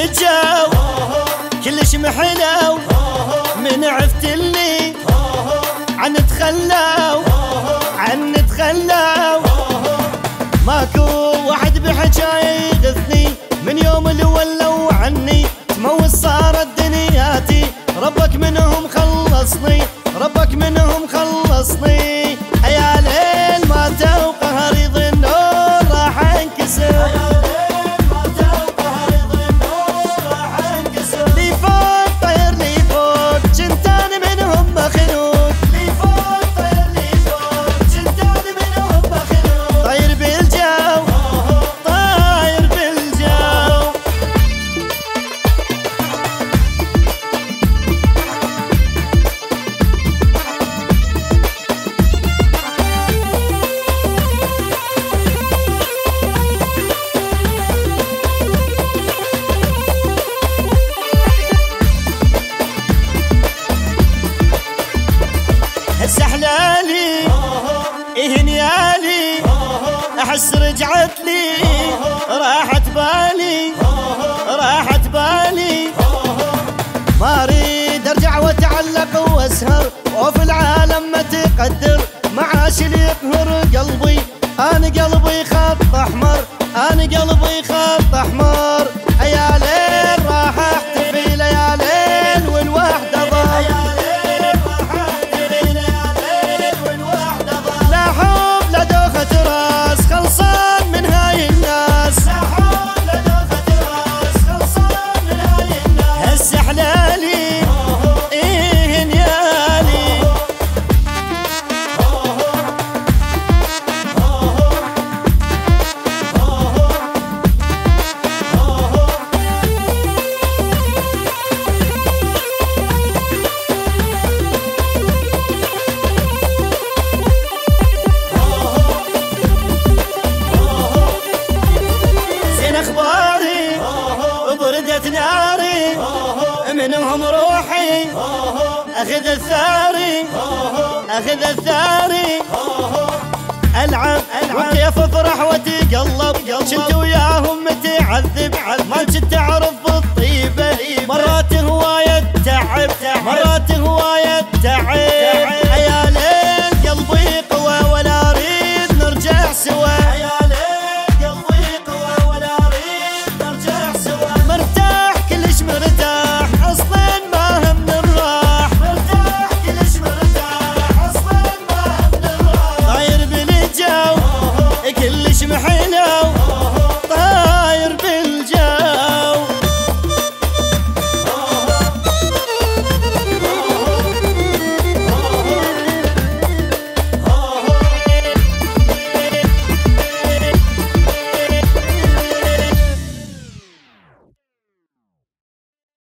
بالجو كلش محلو. من عفت اللي عن تخلو. عن تخلو. ماكو واحد بحجاي يغثني. من يوم اللي ولوا عني. تموت صارت دنياتي. ربك منهم خلصني. نيالي أحس رجعت لي راحت بالي راحت بالي. ما أريد أرجع وأتعلق وأسهر وفي العالم ما تقدر. معاش اللي يقهر قلبي أنا قلبي خط أحمر أنا قلبي خط أحمر. منهم روحي. أخذ الثاري. أخذ الثاري. ألعب. وكيف افرح واتقلب كنت وياهم متعذب ما كنت اعرف بالطيبه مرات هواية تعب. مرات هواية تعب.